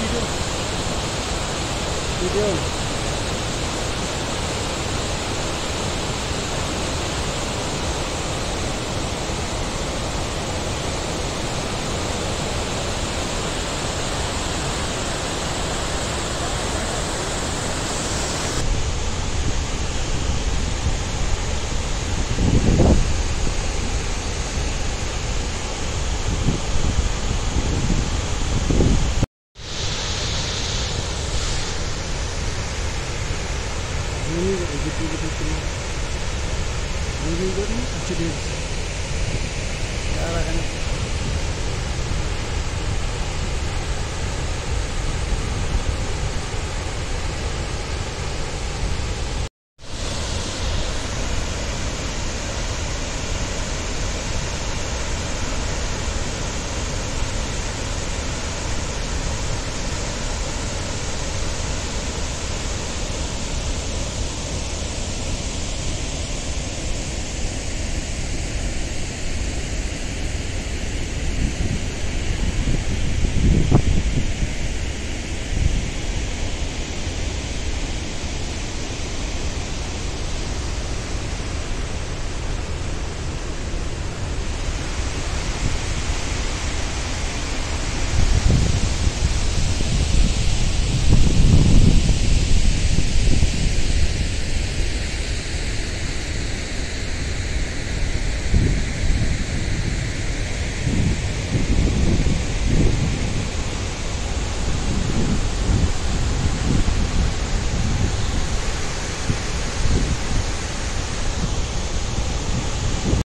이름 이름 नहीं जितनी जितनी किलो नहीं अच्छी डेट सारा Thank you.